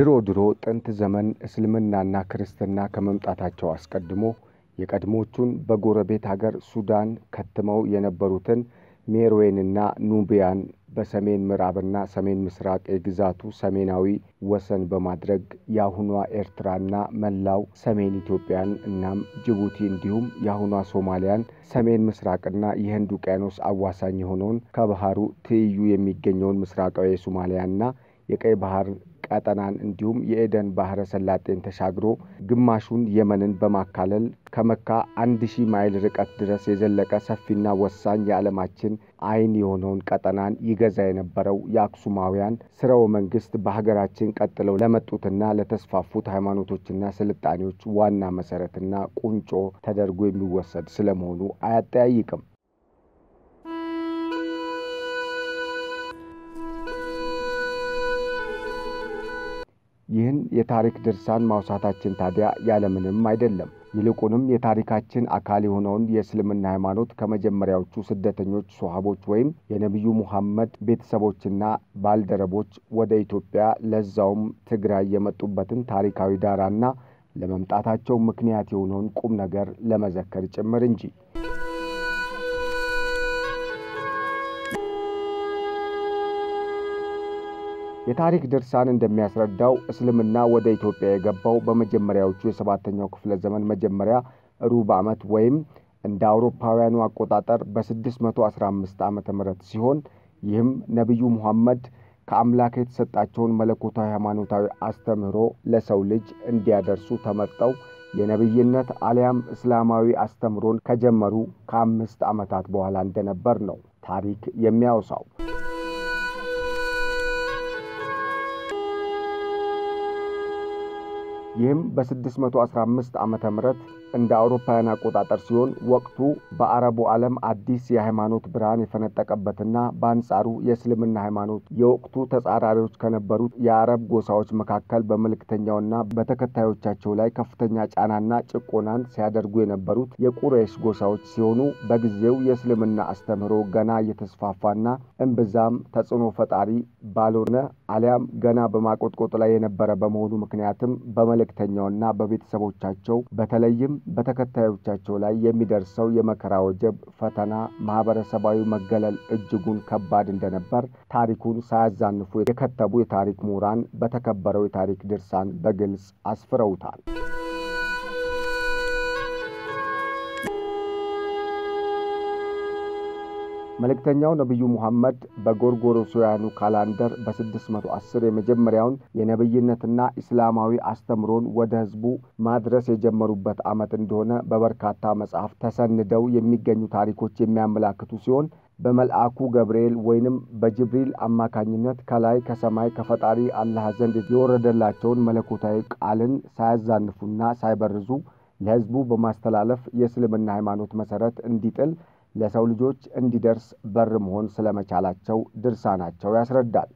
ድሮ ድሮ ጥንት ዘመን እስልምናና ክርስትና ከመምጣታቸው አስቀድሞ የቀድሞቹን በጎረቤት ሀገር ሱዳን ከትመው የነበሩትን ሜርዌንና ኑቢያን በሰሜን ምዕራብና ሰሜን ምስራቅ የግዛቱ ሰሜናዊ ወሰን በማድረግ የአሁኗ ኤርትራና መላው ሰሜን ኢትዮጵያን እናም ጅቡቲ እንዲሁም የአሁኗ ሶማሊያን ሰሜን ምስራቅና የህንድ ውቅያኖስ አዋሳኝ የሆነውን ከባህሩ ትይዩ የሚገኘውን ምስራቃዊ የሶማሊያና የቀይ ባህር ቀጠናን እንዲሁም የኤደን ባህረ ሰላጤን ተሻግሮ ግማሹን የመንን በማካለል ከመካ አንድ ሺህ ማይል ርቀት ድረስ የዘለቀ ሰፊና ወሳኝ የዓለማችን አይን የሆነውን ቀጠናን ይገዛ የነበረው የአክሱማውያን ስርወ መንግስት በሀገራችን ቀጥለው ለመጡትና ለተስፋፉት ሃይማኖቶችና ስልጣኔዎች ዋና መሰረትና ቁንጮ ተደርጎ የሚወሰድ ስለመሆኑ አያጠያይቅም። ይህን የታሪክ ድርሳን ማውሳታችን ታዲያ ያለምንም አይደለም። ይልቁንም የታሪካችን አካል የሆነውን የእስልምና ሃይማኖት ከመጀመሪያዎቹ ስደተኞች ሶሃቦች ወይም የነቢዩ ሙሐመድ ቤተሰቦችና ባልደረቦች ወደ ኢትዮጵያ ለዛውም ትግራይ የመጡበትን ታሪካዊ ዳራና ለመምጣታቸው ምክንያት የሆነውን ቁም ነገር ለመዘከር ጭምር እንጂ። የታሪክ ድርሳን እንደሚያስረዳው እስልምና ወደ ኢትዮጵያ የገባው በመጀመሪያዎቹ የሰባተኛው ክፍለ ዘመን መጀመሪያ ሩብ ዓመት ወይም እንደ አውሮፓውያኑ አቆጣጠር በ615 ዓ ም ሲሆን ይህም ነቢዩ ሙሐመድ ከአምላክ የተሰጣቸውን መለኮታዊ ሃይማኖታዊ አስተምህሮ ለሰው ልጅ እንዲያደርሱ ተመርጠው የነቢይነት አሊያም እስላማዊ አስተምህሮን ከጀመሩ ከአምስት ዓመታት በኋላ እንደነበር ነው ታሪክ የሚያወሳው። ይህም በ615 ዓመተ ምህረት እንደ አውሮፓውያን አቆጣጠር ሲሆን ወቅቱ በአረቡ ዓለም አዲስ የሃይማኖት ብርሃን የፈነጠቀበትና በአንጻሩ የእስልምና ሃይማኖት የወቅቱ ተጻራሪዎች ከነበሩት የአረብ ጎሳዎች መካከል በመልእክተኛውና በተከታዮቻቸው ላይ ከፍተኛ ጫናና ጭቆናን ሲያደርጉ የነበሩት የቁረይሽ ጎሳዎች ሲሆኑ በጊዜው የእስልምና አስተምህሮ ገና እየተስፋፋና እምብዛም ተጽዕኖ ፈጣሪ ባልሆነ አሊያም ገና በማቆጥቆጥ ላይ የነበረ በመሆኑ ምክንያትም በመልእክተኛውና በቤተሰቦቻቸው በተለይም በተከታዮቻቸው ላይ የሚደርሰው የመከራ ወጀብ፣ ፈተና፣ ማህበረሰባዊ መገለል እጅጉን ከባድ እንደነበር ታሪኩን ሳያዛንፉ የከተቡ የታሪክ ምሁራን በተከበረው የታሪክ ድርሳን በግልጽ አስፍረውታል። መልእክተኛው ነቢዩ ሙሐመድ በጎርጎሮሳውያኑ ካላንደር በ610 የመጀመሪያውን የነቢይነትና ኢስላማዊ አስተምሮን ወደ ሕዝቡ ማድረስ የጀመሩበት ዓመት እንደሆነ በበርካታ መጽሐፍ ተሰንደው የሚገኙ ታሪኮች የሚያመላክቱ ሲሆን በመልአኩ ገብርኤል ወይንም በጅብሪል አማካኝነት ከላይ ከሰማይ ከፈጣሪ አላህ ዘንድ የወረደላቸውን መለኮታዊ ቃልን ሳያዛንፉና ሳይበርዙ ለሕዝቡ በማስተላለፍ የእስልምና ሃይማኖት መሠረት እንዲጥል ለሰው ልጆች እንዲደርስ በር መሆን ስለመቻላቸው ድርሳናቸው ያስረዳል።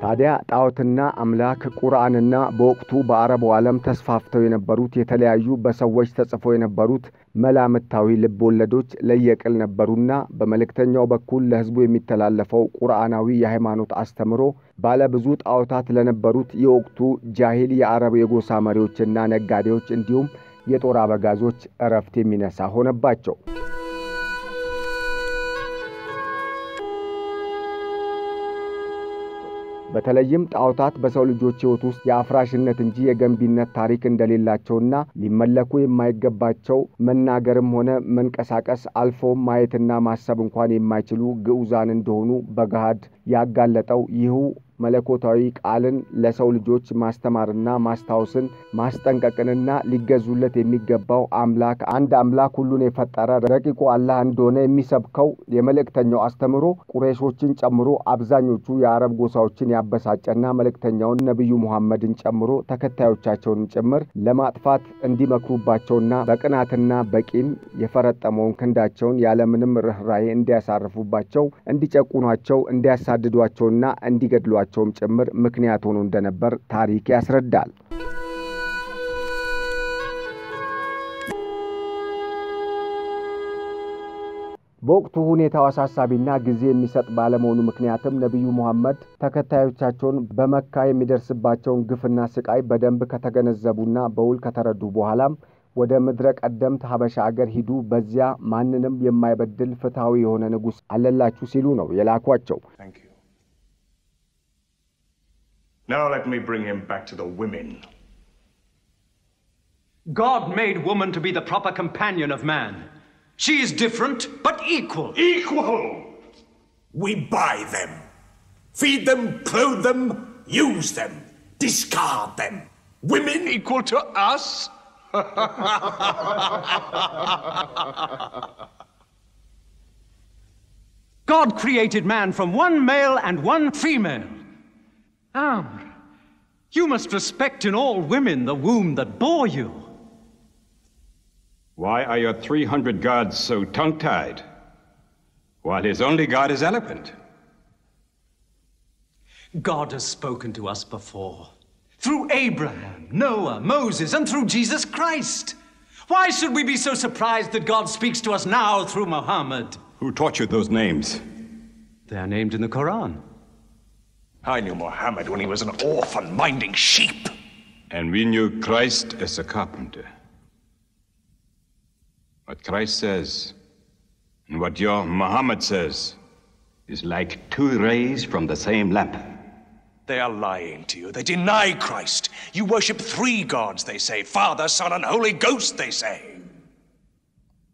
ታዲያ ጣዖትና አምላክ ቁርአንና በወቅቱ በአረቡ ዓለም ተስፋፍተው የነበሩት የተለያዩ በሰዎች ተጽፈው የነበሩት መላምታዊ ልብ ወለዶች ለየቅል ነበሩና በመልእክተኛው በኩል ለሕዝቡ የሚተላለፈው ቁርአናዊ የሃይማኖት አስተምሮ ባለብዙ ጣዖታት ለነበሩት የወቅቱ ጃሂል የአረብ የጎሳ መሪዎችና ነጋዴዎች እንዲሁም የጦር አበጋዞች እረፍት የሚነሳ ሆነባቸው። በተለይም ጣዖታት በሰው ልጆች ሕይወት ውስጥ የአፍራሽነት እንጂ የገንቢነት ታሪክ እንደሌላቸውና ሊመለኩ የማይገባቸው መናገርም ሆነ መንቀሳቀስ አልፎም ማየትና ማሰብ እንኳን የማይችሉ ግዑዛን እንደሆኑ በገሃድ ያጋለጠው ይሁ መለኮታዊ ቃልን ለሰው ልጆች ማስተማርና ማስታወስን ማስጠንቀቅንና ሊገዙለት የሚገባው አምላክ። አንድ አምላክ ሁሉን የፈጠረ ረቂቁ አላህ እንደሆነ የሚሰብከው የመልእክተኛው አስተምህሮ ቁረይሾችን ጨምሮ አብዛኞቹ የአረብ ጎሳዎችን ያበሳጨና መልእክተኛውን ነቢዩ ሙሐመድን ጨምሮ ተከታዮቻቸውንም ጭምር ለማጥፋት እንዲመክሩባቸውና በቅናትና በቂም የፈረጠመውን ክንዳቸውን ያለምንም ርኅራኄ እንዲያሳርፉባቸው፣ እንዲጨቁኗቸው፣ እንዲያሳድዷቸውና እንዲገድሏቸው መሞታቸውም ጭምር ምክንያት ሆኖ እንደነበር ታሪክ ያስረዳል። በወቅቱ ሁኔታው አሳሳቢና ጊዜ የሚሰጥ ባለመሆኑ ምክንያትም ነቢዩ ሙሐመድ ተከታዮቻቸውን በመካ የሚደርስባቸውን ግፍና ስቃይ በደንብ ከተገነዘቡና በውል ከተረዱ በኋላም ወደ ምድረ ቀደምት ሀበሻ አገር ሂዱ፣ በዚያ ማንንም የማይበድል ፍትሐዊ የሆነ ንጉሥ አለላችሁ ሲሉ ነው የላኳቸው።. Now let me bring him back to the women. God made woman to be the proper companion of man. She is different, but equal. Equal! We buy them, feed them, clothe them, use them, discard them. Women Equal to us? God created man from one male and one female. Amr, you must respect in all women the womb that bore you. Why are your 300 gods so tongue tied? While his only god is elephant. God has spoken to us before. Through Abraham, Noah, Moses, and through Jesus Christ. Why should we be so surprised that God speaks to us now through Muhammad? Who taught you those names? They are named in the Quran. I knew Mohammed when he was an orphan minding sheep. And we knew Christ as a carpenter. What Christ says and what your Muhammad says is like two rays from the same lamp. They are lying to you. They deny Christ. You worship three gods, they say Father, Son, and Holy Ghost, they say.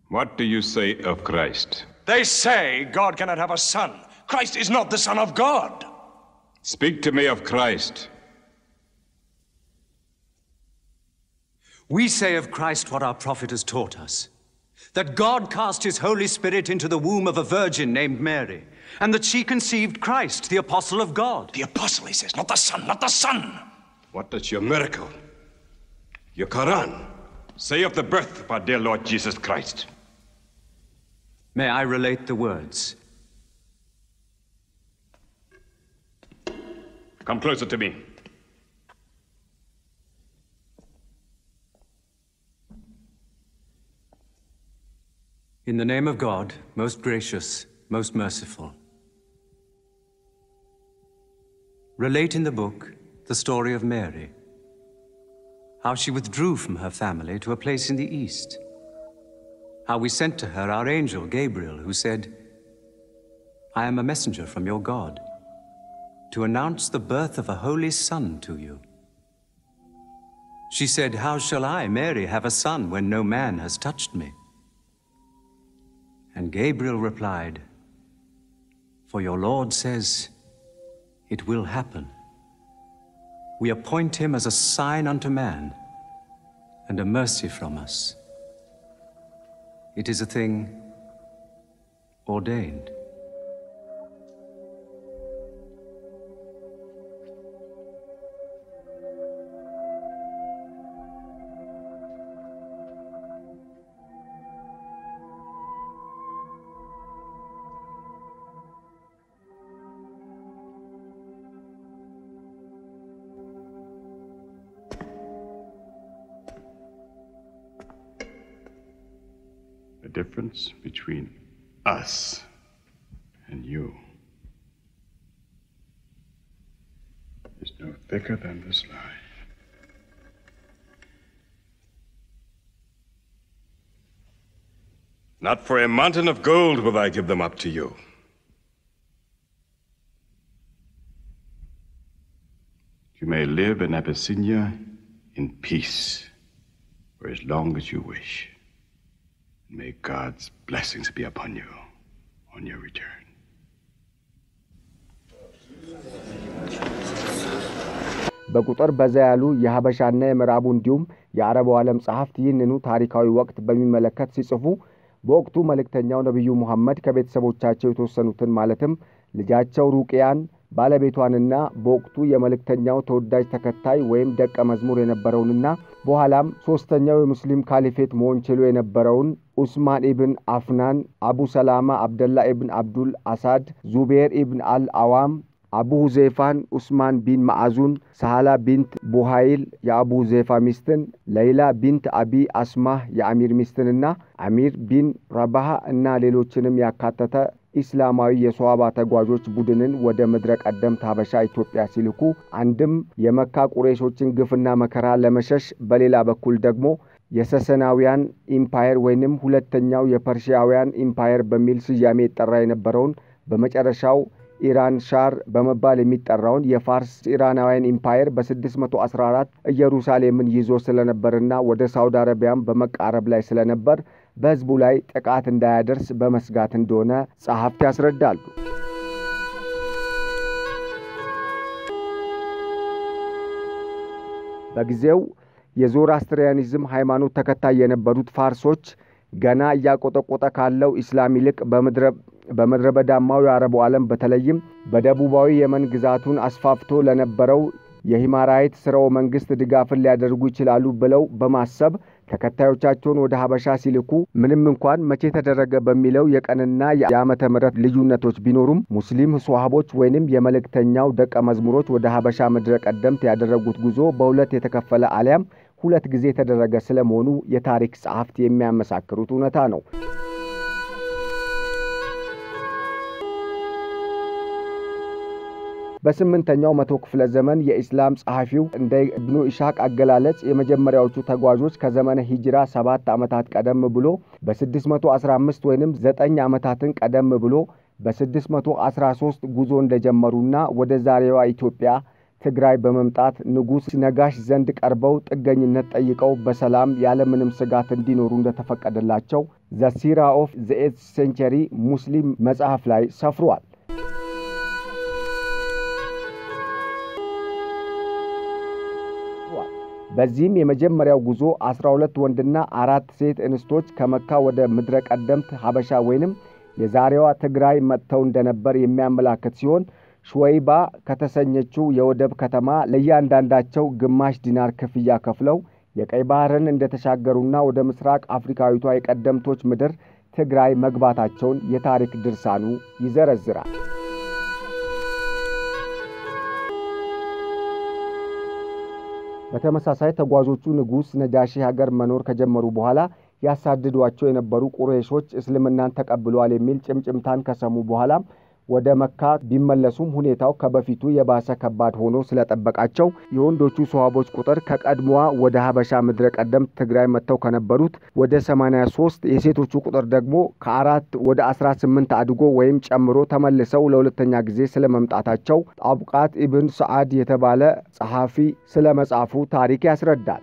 What do you say of Christ? They say God cannot have a son. Christ is not the Son of God. Speak to me of Christ. We say of Christ what our prophet has taught us that God cast his Holy Spirit into the womb of a virgin named Mary, and that she conceived Christ, the apostle of God. The apostle, he says, not the Son, not the Son. What does your miracle, your Quran, say of the birth of our dear Lord Jesus Christ? May I relate the words? Come closer to me. In the name of God, most gracious, most merciful. Relate in the book the story of Mary, how she withdrew from her family to a place in the east, how we sent to her our angel Gabriel, who said, I am a messenger from your God to announce the birth of a holy son to you. She said, How shall I, Mary, have a son when no man has touched me? And Gabriel replied, For your Lord says, It will happen. We appoint him as a sign unto man and a mercy from us. It is a thing ordained. Difference between us and you is no thicker than this lie. Not for a mountain of gold will I give them up to you. You may live in Abyssinia in peace for as long as you wish. May God's blessings be upon you on your return. በቁጥር በዛ ያሉ የሀበሻና የምዕራቡ እንዲሁም የአረቡ ዓለም ጸሐፍት ይህንኑ ታሪካዊ ወቅት በሚመለከት ሲጽፉ በወቅቱ መልእክተኛው ነቢዩ ሙሐመድ ከቤተሰቦቻቸው የተወሰኑትን ማለትም ልጃቸው ሩቅያን ባለቤቷንና በወቅቱ የመልእክተኛው ተወዳጅ ተከታይ ወይም ደቀ መዝሙር የነበረውንና በኋላም ሦስተኛው የሙስሊም ካሊፌት መሆን ችሎ የነበረውን ኡስማን ኢብን አፋን፣ አቡ ሰላማ፣ አብደላ ኢብን አብዱል አሳድ፣ ዙቤር ኢብን አል አዋም፣ አቡ ሁዜፋን ኡስማን ቢን ማዕዙን፣ ሳህላ ቢንት ሱሃይል የአቡ ሁዜፋ ሚስትን፣ ለይላ ቢንት አቢ አስማህ የአሚር ሚስትንና አሚር ቢን ረባሃ እና ሌሎችንም ያካተተ ኢስላማዊ የሰሃባ ተጓዦች ቡድንን ወደ ምድረ ቀደምት ሀበሻ ኢትዮጵያ ሲልኩ አንድም የመካ ቁሬሾችን ግፍና መከራ ለመሸሽ በሌላ በኩል ደግሞ የሰሰናውያን ኢምፓየር ወይንም ሁለተኛው የፐርሺያውያን ኢምፓየር በሚል ስያሜ ይጠራ የነበረውን በመጨረሻው ኢራን ሻር በመባል የሚጠራውን የፋርስ ኢራናውያን ኢምፓየር በ614 ኢየሩሳሌምን ይዞ ስለነበርና ወደ ሳውዲ አረቢያም በመቃረብ ላይ ስለነበር በሕዝቡ ላይ ጥቃት እንዳያደርስ በመስጋት እንደሆነ ጸሐፍት ያስረዳሉ። በጊዜው የዞራስትሪያኒዝም ሃይማኖት ተከታይ የነበሩት ፋርሶች ገና እያቆጠቆጠ ካለው ኢስላም ይልቅ በምድረ በዳማው የአረቡ ዓለም በተለይም በደቡባዊ የመን ግዛቱን አስፋፍቶ ለነበረው የሂማራይት ስርወ መንግሥት ድጋፍን ሊያደርጉ ይችላሉ ብለው በማሰብ ተከታዮቻቸውን ወደ ሀበሻ ሲልኩ ምንም እንኳን መቼ ተደረገ በሚለው የቀንና የዓመተ ምሕረት ልዩነቶች ቢኖሩም ሙስሊም ሷሃቦች ወይንም የመልእክተኛው ደቀ መዝሙሮች ወደ ሀበሻ ምድረ ቀደምት ያደረጉት ጉዞ በሁለት የተከፈለ አሊያም ሁለት ጊዜ የተደረገ ስለመሆኑ የታሪክ ጸሐፍት የሚያመሳክሩት እውነታ ነው። በስምንተኛው መቶ ክፍለ ዘመን የኢስላም ጸሐፊው እንደ ኢብኑ ኢሻቅ አገላለጽ የመጀመሪያዎቹ ተጓዦች ከዘመነ ሂጅራ ሰባት ዓመታት ቀደም ብሎ በ615 ወይንም ዘጠኝ ዓመታትን ቀደም ብሎ በ613 ጉዞ እንደጀመሩና ወደ ዛሬዋ ኢትዮጵያ ትግራይ በመምጣት ንጉሥ ነጋሽ ዘንድ ቀርበው ጥገኝነት ጠይቀው በሰላም ያለምንም ስጋት እንዲኖሩ እንደተፈቀደላቸው The Sira of the eighth century Muslim መጽሐፍ ላይ ሰፍሯል። በዚህም የመጀመሪያው ጉዞ አስራ ሁለት ወንድና አራት ሴት እንስቶች ከመካ ወደ ምድረ ቀደምት ሀበሻ ወይንም የዛሬዋ ትግራይ መጥተው እንደነበር የሚያመላክት ሲሆን ሹወይባ ከተሰኘችው የወደብ ከተማ ለእያንዳንዳቸው ግማሽ ዲናር ክፍያ ከፍለው የቀይ ባህርን እንደተሻገሩና ወደ ምስራቅ አፍሪካዊቷ የቀደምቶች ምድር ትግራይ መግባታቸውን የታሪክ ድርሳኑ ይዘረዝራል። በተመሳሳይ ተጓዦቹ ንጉሥ ነጃሺ ሀገር መኖር ከጀመሩ በኋላ ያሳድዷቸው የነበሩ ቁሬሾች እስልምናን ተቀብለዋል የሚል ጭምጭምታን ከሰሙ በኋላ ወደ መካ ቢመለሱም ሁኔታው ከበፊቱ የባሰ ከባድ ሆኖ ስለጠበቃቸው የወንዶቹ ሰዋቦች ቁጥር ከቀድሞዋ ወደ ሀበሻ ምድረ ቀደምት ትግራይ መጥተው ከነበሩት ወደ 83 የሴቶቹ ቁጥር ደግሞ ከአራት ወደ 18 አድጎ ወይም ጨምሮ ተመልሰው ለሁለተኛ ጊዜ ስለ መምጣታቸው ጣቡቃት ኢብን ሰዓድ የተባለ ጸሐፊ ስለ መጽሐፉ ታሪክ ያስረዳል።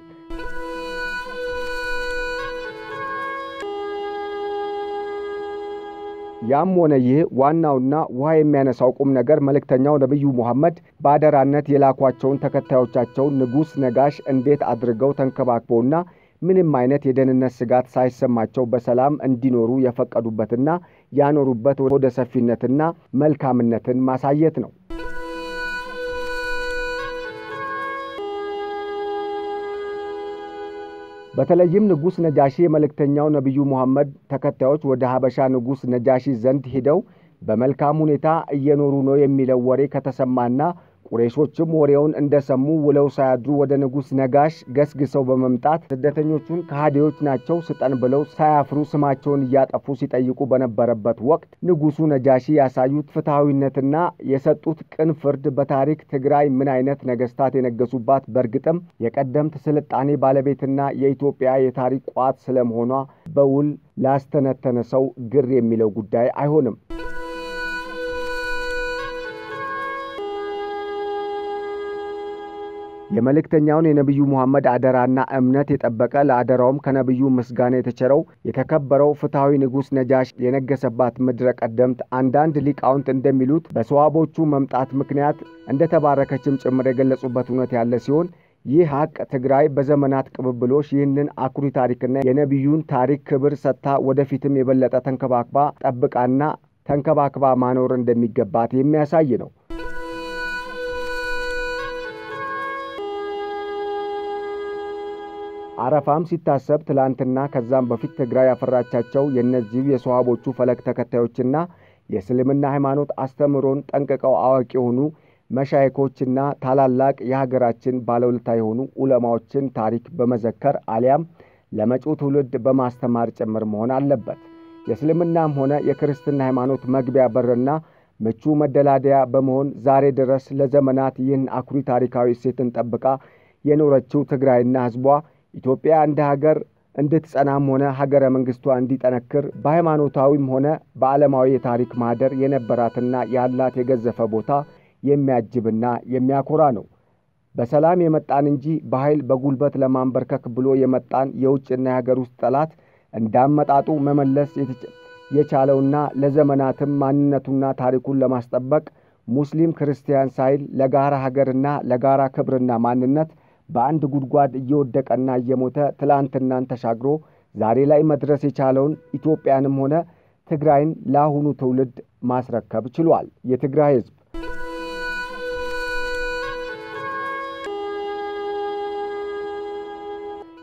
ያም ሆነ ይህ ዋናውና ውሃ የሚያነሳው ቁም ነገር መልእክተኛው ነቢዩ ሙሐመድ በአደራነት የላኳቸውን ተከታዮቻቸውን ንጉሥ ነጋሽ እንዴት አድርገው ተንከባክበውና ምንም አይነት የደህንነት ስጋት ሳይሰማቸው በሰላም እንዲኖሩ የፈቀዱበትና ያኖሩበት ወደ ሰፊነትና መልካምነትን ማሳየት ነው። በተለይም ንጉሥ ነጃሺ የመልእክተኛው ነቢዩ ሙሐመድ ተከታዮች ወደ ሀበሻ ንጉሥ ነጃሺ ዘንድ ሂደው በመልካም ሁኔታ እየኖሩ ነው የሚለው ወሬ ከተሰማና ቁሬሾችም ወሬውን እንደሰሙ ውለው ሳያድሩ ወደ ንጉሥ ነጋሽ ገስግሰው በመምጣት ስደተኞቹን ከሃዲዎች ናቸው ስጠን ብለው ሳያፍሩ ስማቸውን እያጠፉ ሲጠይቁ በነበረበት ወቅት ንጉሡ ነጃሺ ያሳዩት ፍትሐዊነትና የሰጡት ቅን ፍርድ በታሪክ ትግራይ ምን አይነት ነገስታት የነገሱባት በእርግጥም የቀደምት ስልጣኔ ባለቤትና የኢትዮጵያ የታሪክ ቋት ስለመሆኗ በውል ላስተነተነ ሰው ግር የሚለው ጉዳይ አይሆንም። የመልእክተኛውን የነቢዩ ሙሐመድ አደራና እምነት የጠበቀ ለአደራውም ከነቢዩ ምስጋና የተቸረው የተከበረው ፍትሐዊ ንጉሥ ነጃሽ የነገሰባት ምድረ ቀደምት አንዳንድ ሊቃውንት እንደሚሉት በሰዋቦቹ መምጣት ምክንያት እንደተባረከችም ጭምር የገለጹበት እውነት ያለ ሲሆን ይህ ሀቅ ትግራይ በዘመናት ቅብብሎሽ ይህንን አኩሪ ታሪክና የነቢዩን ታሪክ ክብር ሰጥታ ወደፊትም የበለጠ ተንከባክባ ጠብቃና ተንከባክባ ማኖር እንደሚገባት የሚያሳይ ነው። አረፋም ሲታሰብ ትላንትና ከዛም በፊት ትግራይ ያፈራቻቸው የእነዚሁ የሰዋቦቹ ፈለግ ተከታዮችና የእስልምና ሃይማኖት አስተምህሮን ጠንቅቀው አዋቂ የሆኑ መሻይኮችና ታላላቅ የሀገራችን ባለውለታ የሆኑ ዑለማዎችን ታሪክ በመዘከር አሊያም ለመጪው ትውልድ በማስተማር ጭምር መሆን አለበት። የእስልምናም ሆነ የክርስትና ሃይማኖት መግቢያ በርና ምቹ መደላደያ በመሆን ዛሬ ድረስ ለዘመናት ይህን አኩሪ ታሪካዊ እሴትን ጠብቃ የኖረችው ትግራይና ሕዝቧ ኢትዮጵያ እንደ ሀገር እንድትጸናም ሆነ ሀገረ መንግስቷ እንዲጠነክር በሃይማኖታዊም ሆነ በዓለማዊ የታሪክ ማህደር የነበራትና ያላት የገዘፈ ቦታ የሚያጅብና የሚያኮራ ነው። በሰላም የመጣን እንጂ በኃይል በጉልበት ለማንበርከክ ብሎ የመጣን የውጭና የሀገር ውስጥ ጠላት እንዳመጣጡ መመለስ የቻለውና ለዘመናትም ማንነቱና ታሪኩን ለማስጠበቅ ሙስሊም ክርስቲያን ሳይል ለጋራ ሀገርና ለጋራ ክብርና ማንነት በአንድ ጉድጓድ እየወደቀና እየሞተ ትላንትናን ተሻግሮ ዛሬ ላይ መድረስ የቻለውን ኢትዮጵያንም ሆነ ትግራይን ለአሁኑ ትውልድ ማስረከብ ችሏል። የትግራይ ሕዝብ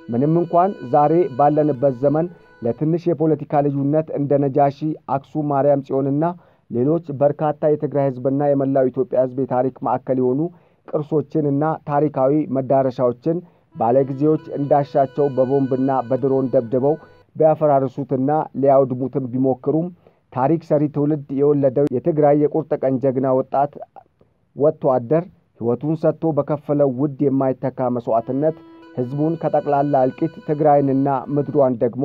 ምንም እንኳን ዛሬ ባለንበት ዘመን ለትንሽ የፖለቲካ ልዩነት እንደ ነጃሺ፣ አክሱም ማርያም ጽዮንና ሌሎች በርካታ የትግራይ ሕዝብና የመላው ኢትዮጵያ ሕዝብ የታሪክ ማዕከል የሆኑ ቅርሶችንና ታሪካዊ መዳረሻዎችን ባለጊዜዎች እንዳሻቸው በቦምብና በድሮን ደብድበው ቢያፈራርሱትና ሊያውድሙትም ቢሞክሩም ታሪክ ሰሪ ትውልድ የወለደው የትግራይ የቁርጥ ቀን ጀግና ወጣት ወጥቶ አደር ሕይወቱን ሰጥቶ በከፈለው ውድ የማይተካ መሥዋዕትነት ሕዝቡን ከጠቅላላ እልቂት ትግራይንና ምድሯን ደግሞ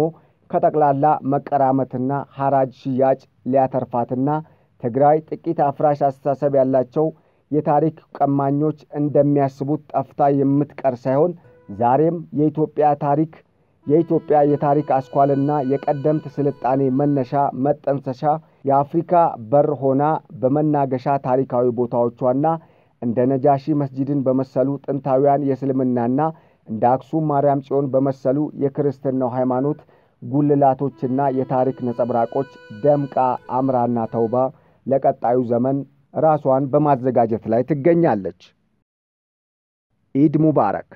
ከጠቅላላ መቀራመትና ሐራጅ ሽያጭ ሊያተርፋትና ትግራይ ጥቂት አፍራሽ አስተሳሰብ ያላቸው የታሪክ ቀማኞች እንደሚያስቡት ጠፍታ የምትቀር ሳይሆን ዛሬም የኢትዮጵያ ታሪክ የኢትዮጵያ የታሪክ አስኳልና የቀደምት ስልጣኔ መነሻ መጠንሰሻ የአፍሪካ በር ሆና በመናገሻ ታሪካዊ ቦታዎቿና እንደ ነጃሺ መስጂድን በመሰሉ ጥንታውያን የእስልምናና እንደ አክሱም ማርያም ጽዮን በመሰሉ የክርስትናው ሃይማኖት ጉልላቶችና የታሪክ ነጸብራቆች ደምቃ አምራና ተውባ ለቀጣዩ ዘመን ራሷን በማዘጋጀት ላይ ትገኛለች። ኢድ ሙባረክ።